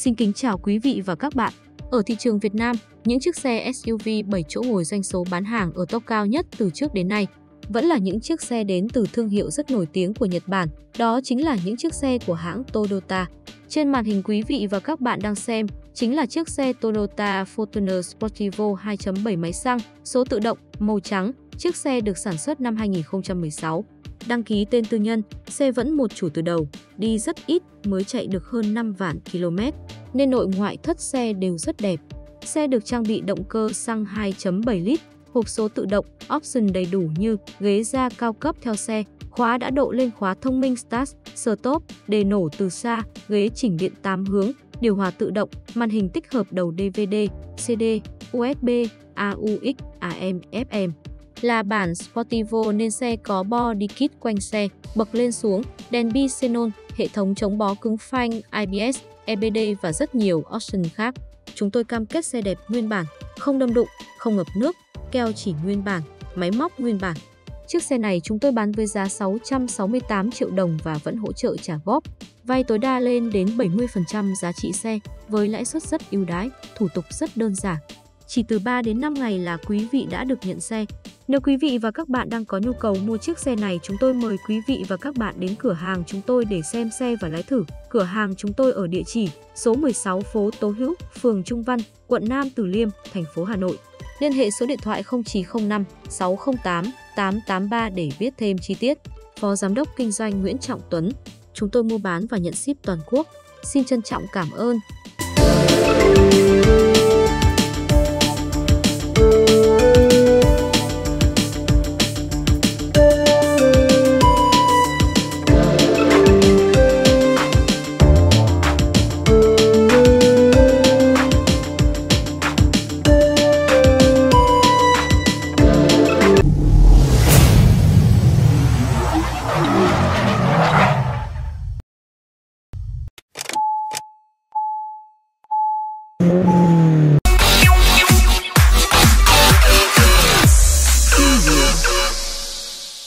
Xin kính chào quý vị và các bạn. Ở thị trường Việt Nam, những chiếc xe SUV 7 chỗ ngồi doanh số bán hàng ở top cao nhất từ trước đến nay vẫn là những chiếc xe đến từ thương hiệu rất nổi tiếng của Nhật Bản, đó chính là những chiếc xe của hãng Toyota. Trên màn hình quý vị và các bạn đang xem chính là chiếc xe Toyota Fortuner Sportivo 2.7 máy xăng, số tự động, màu trắng. Chiếc xe được sản xuất năm 2016. Đăng ký tên tư nhân, xe vẫn một chủ từ đầu, đi rất ít mới chạy được hơn 5 vạn km, nên nội ngoại thất xe đều rất đẹp. Xe được trang bị động cơ xăng 2.7 lít, hộp số tự động, option đầy đủ như ghế da cao cấp theo xe, khóa đã độ lên khóa thông minh Start, Stop, đề nổ từ xa, ghế chỉnh điện 8 hướng, điều hòa tự động, màn hình tích hợp đầu DVD, CD, USB, AUX, AM, FM. Là bản Sportivo nên xe có body kit quanh xe, bậc lên xuống, đèn bi xenon, hệ thống chống bó cứng phanh, IBS, EBD và rất nhiều option khác. Chúng tôi cam kết xe đẹp nguyên bản, không đâm đụng, không ngập nước, keo chỉ nguyên bản, máy móc nguyên bản. Chiếc xe này chúng tôi bán với giá 668 triệu đồng và vẫn hỗ trợ trả góp. Vay tối đa lên đến 70% giá trị xe với lãi suất rất ưu đãi, thủ tục rất đơn giản. Chỉ từ 3 đến 5 ngày là quý vị đã được nhận xe. Nếu quý vị và các bạn đang có nhu cầu mua chiếc xe này, chúng tôi mời quý vị và các bạn đến cửa hàng chúng tôi để xem xe và lái thử. Cửa hàng chúng tôi ở địa chỉ số 16 phố Tố Hữu, phường Trung Văn, quận Nam Từ Liêm, thành phố Hà Nội. Liên hệ số điện thoại 0905 608 883 để biết thêm chi tiết. Phó Giám đốc Kinh doanh Nguyễn Trọng Tuấn. Chúng tôi mua bán và nhận ship toàn quốc. Xin trân trọng cảm ơn. Mm-hmm.